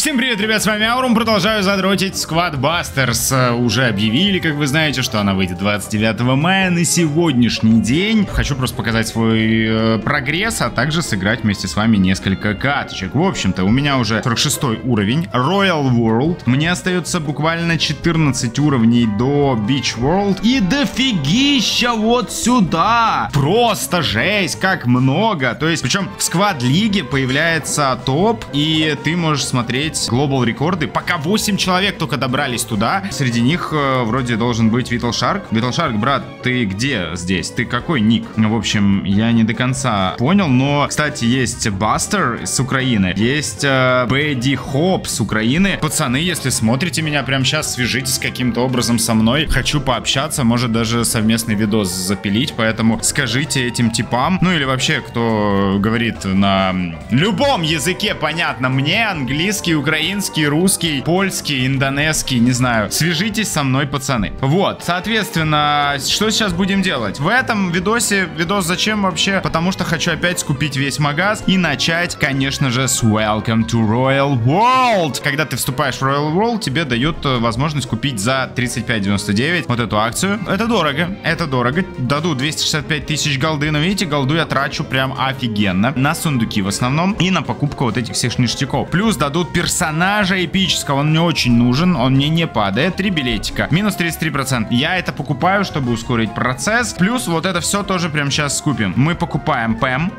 Всем привет, ребят, с вами Аурум, продолжаю задротить Squad Busters. Уже объявили, как вы знаете, что она выйдет 29 мая на сегодняшний день. Хочу просто показать свой э, прогресс, а также сыграть вместе с вами несколько каточек. В общем-то, у меня уже 46 уровень, Royal World. Мне остается буквально 14 уровней до Beach World. И дофигища вот сюда! Просто жесть, как много. То есть, причем в Squad Лиге появляется топ, и ты можешь смотреть глобал рекорды. Пока 8 человек только добрались туда. Среди них э, вроде должен быть Витал Шарк. Витал Шарк, брат, ты где здесь? Ты какой ник? В общем, я не до конца понял, но, кстати, есть Бастер с Украины, есть э, Бэдди Хоп с Украины. Пацаны, если смотрите меня прямо сейчас, свяжитесь каким-то образом со мной. Хочу пообщаться, может даже совместный видос запилить, поэтому скажите этим типам, ну или вообще, кто говорит на любом языке, понятно мне, английский, украинский, русский, польский, индонезский, не знаю. Свяжитесь со мной, пацаны. Вот, соответственно, что сейчас будем делать? В этом видосе, видос зачем вообще? Потому что хочу опять скупить весь магаз и начать, конечно же, с Welcome to Royal World. Когда ты вступаешь в Royal World, тебе дают э, возможность купить за 35.99 вот эту акцию. Это дорого, это дорого. Дадут 265 тысяч голды, но видите, голду я трачу прям офигенно. На сундуки в основном и на покупку вот этих всех ништяков. Плюс дадут персонажи персонажа эпического. Он мне очень нужен, он мне не падает. Три билетика. Минус 33%. Я это покупаю, чтобы ускорить процесс. Плюс вот это все тоже прямо сейчас скупим. Мы покупаем ПЭМ.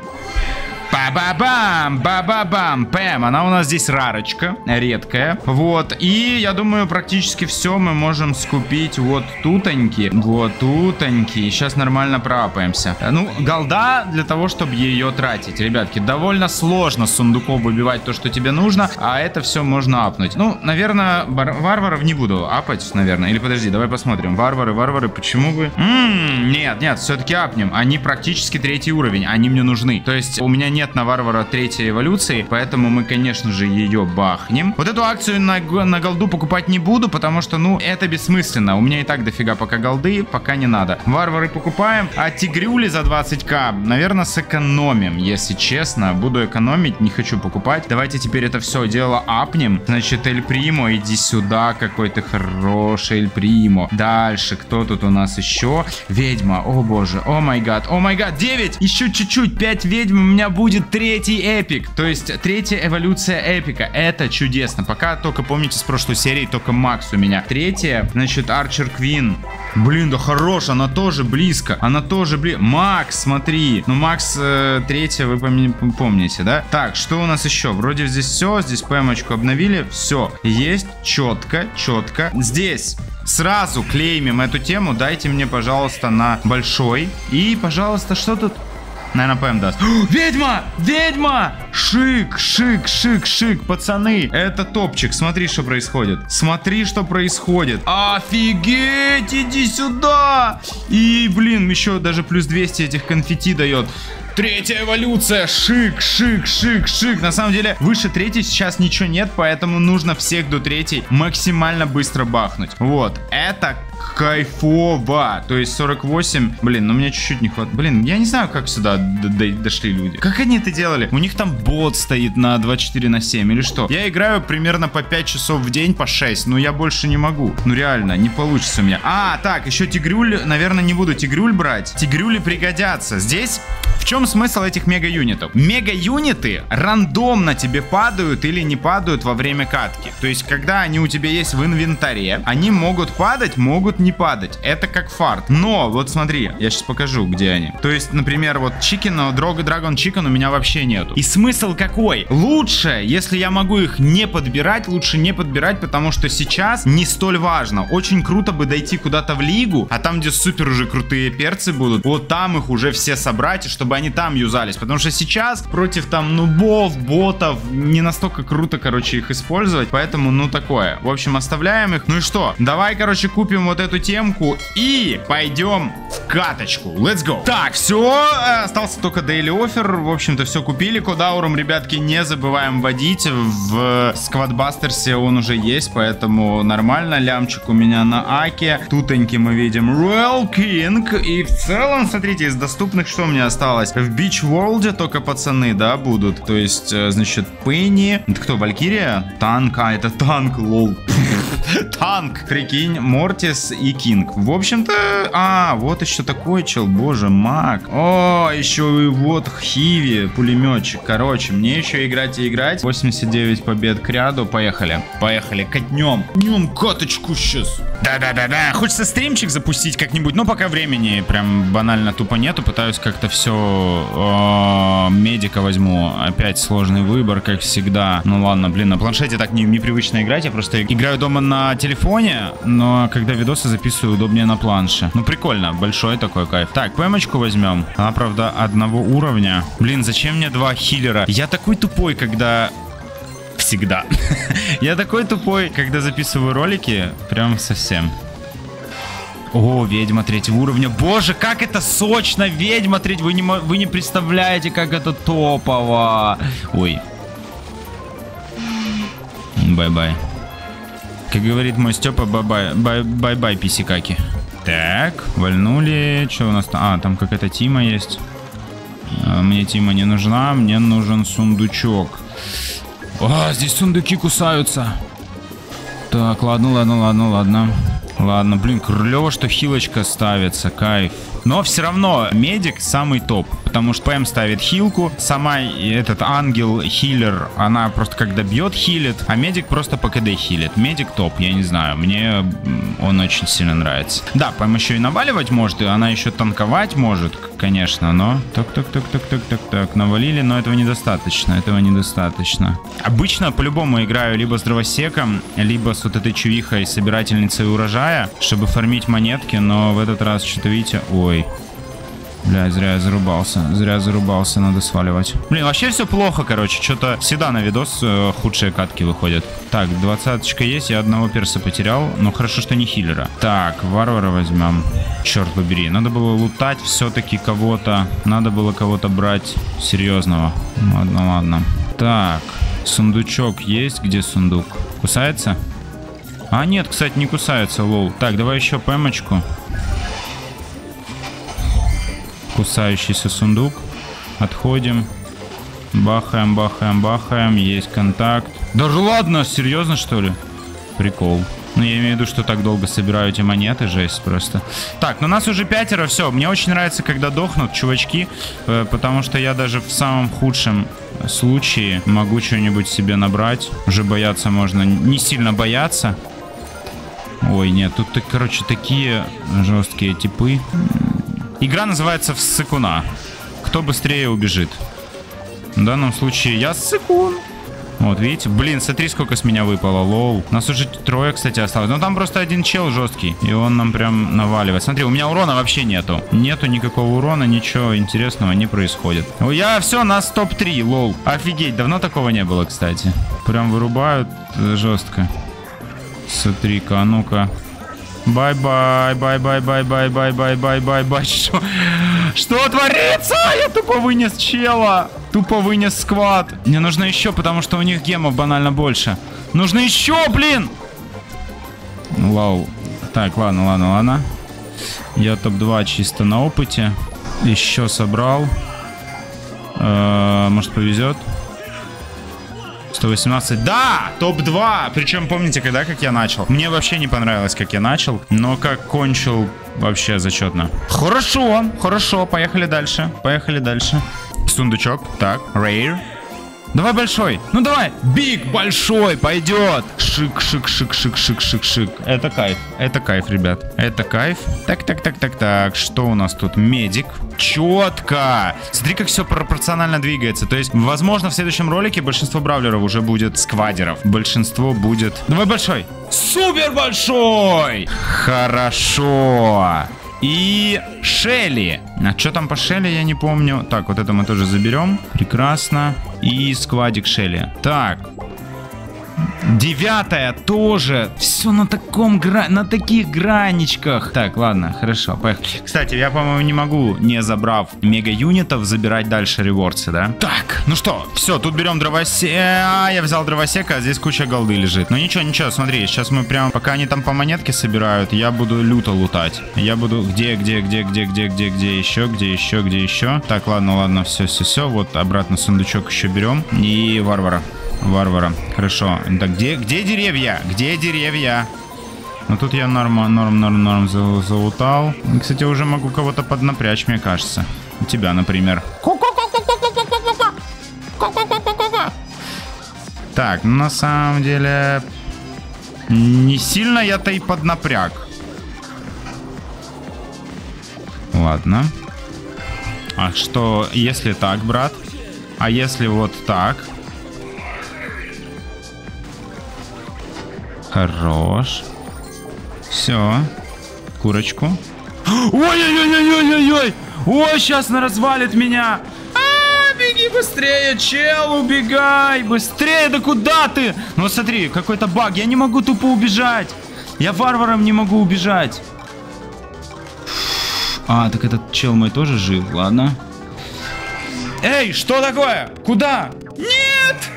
Ба-ба-бам, ба-ба-бам, пэм. Она у нас здесь рарочка, редкая. Вот, и я думаю, практически все мы можем скупить вот тутоньки. Вот тутоньки. Сейчас нормально проапаемся. Ну, голда для того, чтобы ее тратить. Ребятки, довольно сложно с сундуков выбивать то, что тебе нужно, а это все можно апнуть. Ну, наверное, варваров не буду апать, наверное. Или подожди, давай посмотрим. Варвары, варвары, почему бы? М-м, нет, нет, все-таки апнем. Они практически третий уровень, они мне нужны. То есть у меня нет на варвара третьей эволюции, поэтому мы, конечно же, ее бахнем. Вот эту акцию на, на голду покупать не буду, потому что, ну, это бессмысленно. У меня и так дофига пока голды, пока не надо. Варвары покупаем, а тигрюли за 20к, наверное, сэкономим, если честно. Буду экономить, не хочу покупать. Давайте теперь это все дело апнем. Значит, Эль Примо, иди сюда, какой ты хороший Эль Примо. Дальше, кто тут у нас еще? Ведьма, о боже, о май гад, о май гад, 9, еще чуть-чуть, 5 ведьм у меня будет будет третий эпик, то есть третья эволюция эпика. Это чудесно. Пока только помните с прошлой серии, только Макс у меня. Третья, значит, Арчер Квин. Блин, да хорош, она тоже близко. Она тоже близко. Макс, смотри. Ну, Макс э, третья, вы пом помните, да? Так, что у нас еще? Вроде здесь все, здесь ПМочку обновили. Все, есть, четко, четко. Здесь сразу клеймим эту тему. Дайте мне, пожалуйста, на большой. И, пожалуйста, что тут? Наверное, ПМ даст. Ведьма! Ведьма! Шик, шик, шик, шик, пацаны. Это топчик. Смотри, что происходит. Смотри, что происходит. Офигеть, иди сюда. И, блин, еще даже плюс 200 этих конфетти дает. Третья эволюция. Шик, шик, шик, шик. На самом деле, выше третьей сейчас ничего нет, поэтому нужно всех до третьей максимально быстро бахнуть. Вот. Это кайфово. То есть 48, блин, ну мне чуть-чуть не хватает. Блин, я не знаю, как сюда дошли люди. Как они это делали? У них там бот стоит на 24 на 7 или что? Я играю примерно по 5 часов в день, по 6, но я больше не могу. Ну реально, не получится у меня. А, так, еще тигрюль, наверное, не буду тигрюль брать. Тигрюли пригодятся. Здесь в чем смысл этих мега-юнитов? Мега-юниты рандомно тебе падают или не падают во время катки. То есть, когда они у тебя есть в инвентаре, они могут падать, могут не падать. Это как фарт. Но, вот смотри, я сейчас покажу, где они. То есть, например, вот chicken, drago, dragon chicken у меня вообще нету. И смысл какой? Лучше, если я могу их не подбирать, лучше не подбирать, потому что сейчас не столь важно. Очень круто бы дойти куда-то в лигу, а там, где супер уже крутые перцы будут, вот там их уже все собрать, и чтобы они там юзались. Потому что сейчас против там нубов, ботов не настолько круто, короче, их использовать. Поэтому, ну, такое. В общем, оставляем их. Ну и что? Давай, короче, купим вот эту темку и пойдем в каточку. Let's go. Так, все. Остался только daily offer. В общем-то, все купили. Кодауром, ребятки, не забываем водить. В сквадбастерсе он уже есть, поэтому нормально. Лямчик у меня на Аке. Тутоньки мы видим Royal King. И в целом, смотрите, из доступных что осталось? осталось. В Beach World только пацаны, да, будут. То есть, э, значит, Пенни. Это кто, Валькирия? Танк, а, это танк, лол. Танк, прикинь, Мортис и Кинг. В общем-то, а, вот еще такой чел, боже, маг. О, еще и вот Хиви, пулеметчик. Короче, мне еще играть и играть. 89 побед к ряду, поехали. Поехали, катнем. Днем каточку сейчас. Да-да-да-да, хочется стримчик запустить как-нибудь, но пока времени прям банально тупо нету. Пытаюсь как-то все... О, медика возьму. Опять сложный выбор, как всегда. Ну ладно, блин, на планшете так не, непривычно играть. Я просто играю дома на телефоне, но когда видосы записываю, удобнее на планше. Ну прикольно, большой такой кайф. Так, пэмочку возьмем. Она, правда, одного уровня. Блин, зачем мне два хиллера? Я такой тупой, когда всегда. Я такой тупой, когда записываю ролики, прям совсем. О, ведьма третьего уровня. Боже, как это сочно, ведьма третьего. Вы не, вы не представляете, как это топово. Ой. Bye-bye. Как говорит мой Степа, bye-bye, писикаки. Так, вальнули. Что у нас там? А, там какая-то Тима есть. А, мне Тима не нужна, мне нужен сундучок. А, здесь сундуки кусаются. Так, ладно, ладно, ладно, ладно. Ладно, блин, клево, что хилочка ставится, кайф. Но все равно медик самый топ, потому что Пэм ставит хилку, сама этот ангел-хилер, она просто когда бьет, хилит, а медик просто по КД хилит. Медик топ, я не знаю, мне он очень сильно нравится. Да, Пэм еще и наваливать может, и она еще танковать может, конечно, но... Так-так-так-так-так-так-так, навалили, но этого недостаточно, этого недостаточно. Обычно по-любому играю либо с дровосеком, либо с вот этой чувихой собирательницей урожая, чтобы фармить монетки, но в этот раз что-то, видите, ой, Ой. Бля, зря я зарубался. Зря зарубался, надо сваливать. Блин, вообще все плохо, короче. Что-то всегда на видос э, худшие катки выходят. Так, двадцаточка есть, я одного перса потерял. Но хорошо, что не хиллера. Так, варвара возьмем. Черт побери, надо было лутать все-таки кого-то. Надо было кого-то брать серьезного. Ладно, ладно. Так, сундучок есть? Где сундук? Кусается? А, нет, кстати, не кусается, лол. Так, давай еще пэмочку кусающийся сундук. Отходим. Бахаем, бахаем, бахаем. Есть контакт. Даже ладно, серьезно что ли? Прикол. Ну, я имею в виду, что так долго собираю эти монеты, жесть просто. Так, ну нас уже пятеро, все. Мне очень нравится, когда дохнут чувачки, э, потому что я даже в самом худшем случае могу что-нибудь себе набрать. Уже бояться можно, не сильно бояться. Ой, нет, тут, короче, такие жесткие типы. Игра называется «Всыкуна». Кто быстрее убежит. В данном случае я сыкун. Вот, видите? Блин, смотри, сколько с меня выпало, лол. Нас уже трое, кстати, осталось. Но там просто один чел жесткий. И он нам прям наваливает. Смотри, у меня урона вообще нету. Нету никакого урона, ничего интересного не происходит. Я все, нас топ-3, лол. Офигеть, давно такого не было, кстати. Прям вырубают жестко. Смотри-ка, а ну-ка. Bye-bye, bye-bye-bye-bye-bye-bye-bye-bye. Что? Что творится? Я тупо вынес чела. Тупо вынес squad. Мне нужно еще, потому что у них гемов банально больше. Нужно еще, блин! Вау. Так, ладно, ладно, ладно. Я топ-2 чисто на опыте. Еще собрал. -э, может повезет. 118. Да! Топ-2! Причем помните, когда, как я начал? Мне вообще не понравилось, как я начал. Но как кончил, вообще зачетно. Хорошо, хорошо. Поехали дальше. Поехали дальше. Сундучок. Так, rare. Давай большой. Ну давай. Big большой пойдет. Шик, шик, шик, шик, шик, шик, шик. Это кайф. Это кайф, ребят. Это кайф. Так, так, так, так, так. Что у нас тут? Медик. Четко. Смотри, как все пропорционально двигается. То есть, возможно, в следующем ролике большинство бравлеров уже будет сквадеров. Большинство будет... Давай большой. Супер большой. Хорошо. И Шелли. А что там по Шелли, я не помню. Так, вот это мы тоже заберем. Прекрасно. И сквадик Шелли. Так. Девятая тоже. Все на таком гра... на таких граничках. Так, ладно, хорошо, поехали. Кстати, я, по-моему, не могу, не забрав мега юнитов, забирать дальше ревордсы, да? Так, ну что, все, тут берем дровосека. Я взял дровосека, а здесь куча голды лежит. Ну ничего, ничего, смотри, сейчас мы прям, пока они там по монетке собирают, я буду люто лутать. Я буду где, где, где, где, где, где, где еще, где еще, где еще. Так, ладно, ладно, все, все, все. Вот обратно сундучок еще берем. И варвара. Варвара. Хорошо. Да где, где деревья? Где деревья? Ну тут я норм, норм, норм, норм залутал. Кстати, уже могу кого-то поднапрячь, мне кажется. Тебя, например. Так, ну на самом деле... Не сильно я-то и поднапряг. Ладно. А что, если так, брат? А если вот так? Хорош. Все. Курочку. Ой-ой-ой-ой-ой-ой! Ой, сейчас она развалит меня! А, беги быстрее, чел, убегай! Быстрее, да куда ты? Ну смотри, какой-то баг, я не могу тупо убежать. Я варваром не могу убежать. А, так этот чел мой тоже жив, ладно. Эй, что такое? Куда? Нет!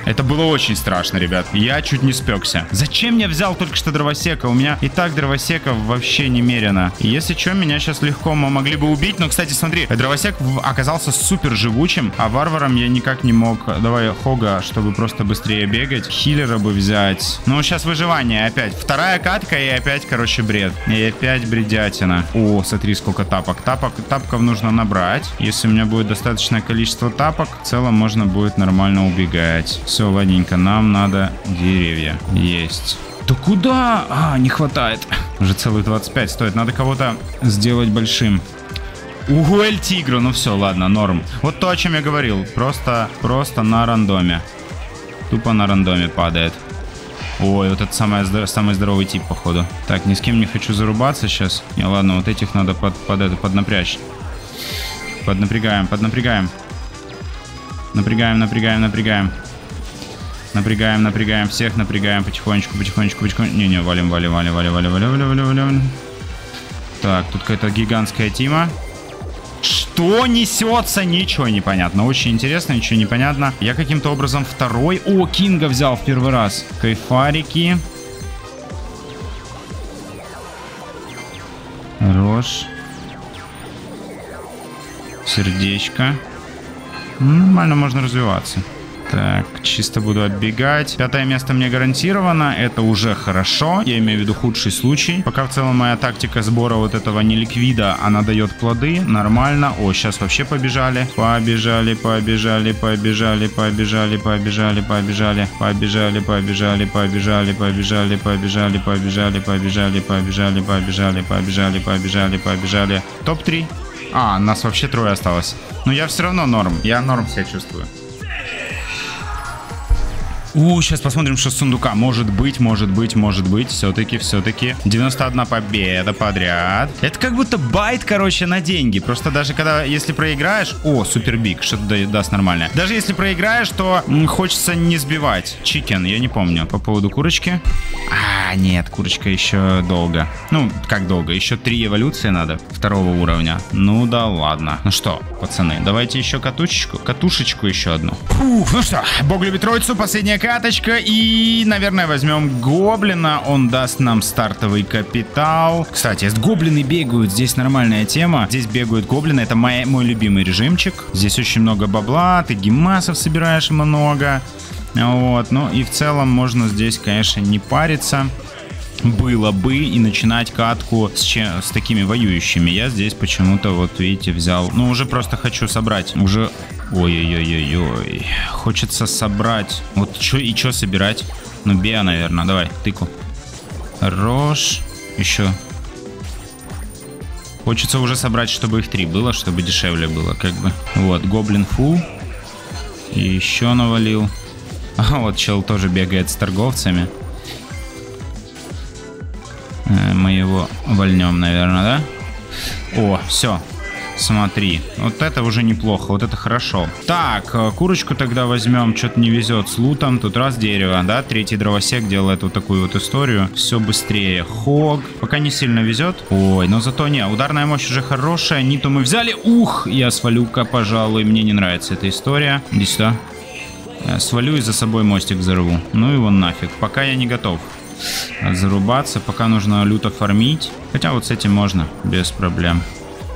Это было очень страшно, ребят. Я чуть не спекся. Зачем я взял только что дровосека? У меня и так дровосеков вообще немерено. Если что, меня сейчас легко могли бы убить. Но, кстати, смотри, дровосек оказался супер живучим, а варваром я никак не мог. Давай Хога, чтобы просто быстрее бегать. Хиллера бы взять. Ну, сейчас выживание опять. Вторая катка и опять, короче, бред. И опять бредятина. О, смотри, сколько тапок. Тапок, тапков нужно набрать. Если у меня будет достаточное количество тапок, в целом можно будет нормально убегать. Все, ладненько, нам надо деревья. Есть. Да куда? А, не хватает. Уже целых 25 стоит. Надо кого-то сделать большим. Уголь тигру. Ну все, ладно, норм. Вот то, о чем я говорил. Просто, просто на рандоме. Тупо на рандоме падает. Ой, вот это самый, самый здоровый тип, походу. Так, ни с кем не хочу зарубаться сейчас. Не, ладно, вот этих надо под, под это, поднапрячь. Поднапрягаем, поднапрягаем. Напрягаем, напрягаем, напрягаем. Напрягаем, напрягаем всех, напрягаем потихонечку, потихонечку, потихонечку. Не-не, валим, валим, валим, валим, валим, валим, валим, валим, валим. Так, тут какая-то гигантская тима. Что несется? Ничего не понятно. Очень интересно, ничего не понятно. Я каким-то образом второй... О, Кинга взял в первый раз. Кайфарики. Хорош. Сердечко. Нормально можно развиваться. Так, чисто буду отбегать. Пятое место мне гарантировано. Это уже хорошо. Я имею в виду худший случай. Пока в целом моя тактика сбора вот этого неликвида, она дает плоды. Нормально. О, сейчас вообще побежали. Побежали, побежали, побежали, побежали, побежали, побежали, побежали, побежали, побежали, побежали, побежали, побежали, побежали, побежали, побежали, побежали, побежали, побежали. Топ-3. А, нас вообще трое осталось. Но я все равно норм. Я норм себя чувствую. У, сейчас посмотрим, что с сундука. Может быть, может быть, может быть. Все-таки, все-таки. 91 победа подряд. Это как будто байт, короче, на деньги. Просто даже когда, если проиграешь... О, супер биг, что-то даст нормально. Даже если проиграешь, то хочется не сбивать. Чикен, я не помню. По поводу курочки. А, нет, курочка еще долго. Ну, как долго? Еще три эволюции надо второго уровня. Ну да ладно. Ну что, пацаны, давайте еще катушечку. Катушечку еще одну. Фух, ну что, бог любит троицу, последняя каточка. И, наверное, возьмем гоблина. Он даст нам стартовый капитал. Кстати, гоблины бегают. Здесь нормальная тема. Здесь бегают гоблины. Это мой, мой любимый режимчик. Здесь очень много бабла. Ты гемасов собираешь много. Вот, ну и в целом можно здесь, конечно, не париться было бы и начинать катку с, чем, с такими воюющими. Я здесь почему-то, вот видите, взял... Ну, уже просто хочу собрать. Уже... Ой-ой-ой-ой-ой. Хочется собрать. Вот что и что собирать? Ну, Беа, наверное. Давай, тыку. Хорош. Еще. Хочется уже собрать, чтобы их три было, чтобы дешевле было, как бы. Вот, гоблин фул. Еще навалил. А вот чел тоже бегает с торговцами. Э, мы его вольнем, наверное, да? О, все. Смотри, вот это уже неплохо, вот это хорошо. Так, э, курочку тогда возьмем, что-то не везет с лутом. Тут раз дерево, да, третий дровосек делает вот такую вот историю. Все быстрее. Хог, пока не сильно везет. Ой, но зато не, ударная мощь уже хорошая. Ниту мы взяли. Ух, я свалю-ка, пожалуй, мне не нравится эта история. Иди сюда. Я свалю и за собой мостик взорву. Ну его нафиг, пока я не готов зарубаться, пока нужно люто фармить. Хотя вот с этим можно, без проблем.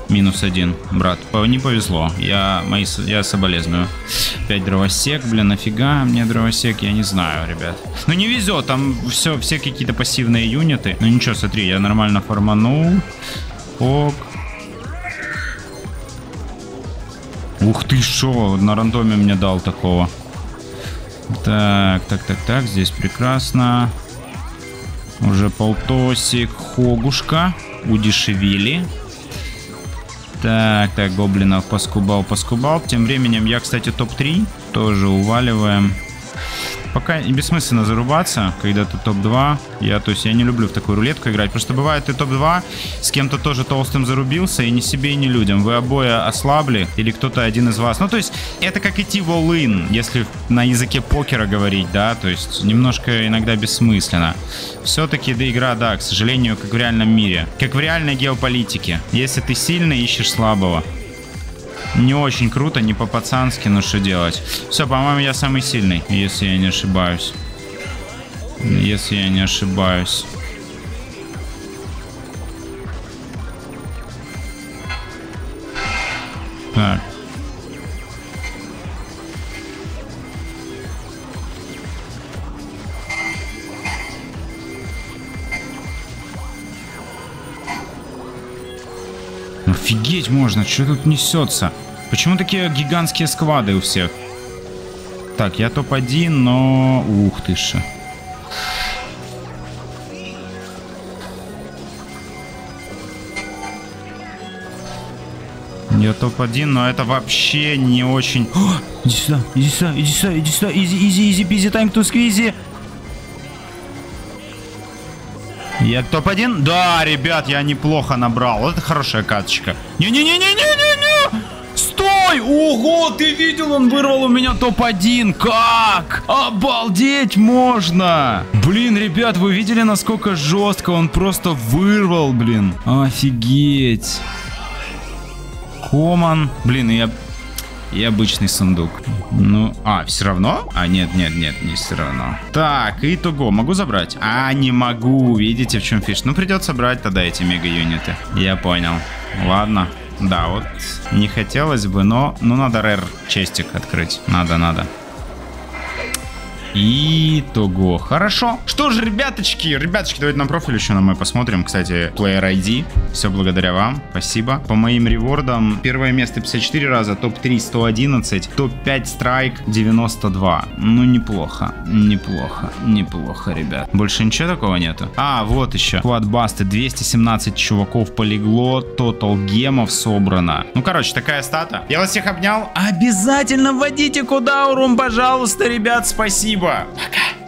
Минус один, брат. Не повезло. Я, мои, я соболезную. 5 дровосек, блин, нафига мне дровосек, я не знаю, ребят. Ну не везет, там все, все какие-то пассивные юниты. Ну ничего, смотри, я нормально форманул. Ок. Ух ты, шо, на рандоме мне дал такого. Так, так, так, так, здесь прекрасно. Уже полтосик, хогушка, удешевили. Так, так, гоблинов поскубал, поскубал. Тем временем я, кстати, топ-3 тоже уваливаем. Пока бессмысленно зарубаться, когда ты топ-2. Я, то есть, я не люблю в такую рулетку играть. Просто бывает, ты топ-2, с кем-то тоже толстым зарубился, и ни себе, и ни людям. Вы обои ослабли, или кто-то один из вас. Ну, то есть, это как идти в all если на языке покера говорить, да, то есть, немножко иногда бессмысленно. Все-таки да, игра, да, к сожалению, как в реальном мире. Как в реальной геополитике. Если ты сильный, ищешь слабого. Не очень круто, не по-пацански, но что делать. Все, по-моему, я самый сильный, если я не ошибаюсь. Если я не ошибаюсь. Так. Офигеть можно, что тут несется? Почему такие гигантские сквады у всех? Так, я топ-1, но... Ух ты ж. Я топ-1, но это вообще не очень... О, иди сюда, иди сюда, иди сюда, иди сюда, easy, easy, easy, peasy, time, to squeezy. Я топ-1? Да, ребят, я неплохо набрал. Это хорошая каточка. Не-не-не-не-не-не-не! Стой! Ого, ты видел, он вырвал у меня топ-1. Как? Обалдеть можно! Блин, ребят, вы видели, насколько жестко он просто вырвал, блин? Офигеть. Коман. Блин, я и обычный сундук. Ну, а, все равно? А, нет, нет, нет, не все равно. Так, итого, могу забрать? А, не могу, видите, в чем фиш? Ну, придется брать тогда эти мега-юниты. Я понял. Ладно. Да, вот не хотелось бы, но ну надо рэр честик открыть. Надо, надо. Итого. Хорошо. Что же, ребяточки, ребяточки, давайте на профиль еще на мой посмотрим. Кстати, Player ID. Все благодаря вам. Спасибо. По моим ревордам. Первое место 54 раза, топ-3 111, топ-5 страйк 92. Ну, неплохо. Неплохо. Неплохо, ребят. Больше ничего такого нету? А, вот еще. Квадбасты. 217 чуваков полегло. Тотал гемов собрано. Ну, короче, такая стата. Я вас всех обнял. Обязательно вводите куда урум, пожалуйста, ребят. Спасибо. Пока.